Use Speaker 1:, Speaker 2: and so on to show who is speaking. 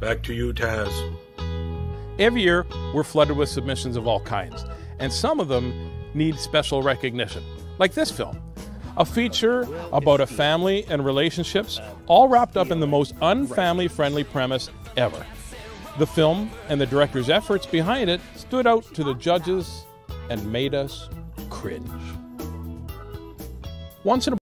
Speaker 1: Back to you, Taz.
Speaker 2: Every year, we're flooded with submissions of all kinds, and some of them need special recognition, like this film. A feature about a family and relationships, all wrapped up in the most unfamily friendly premise ever. The film and the director's efforts behind it stood out to the judges and made us cringe. Once in a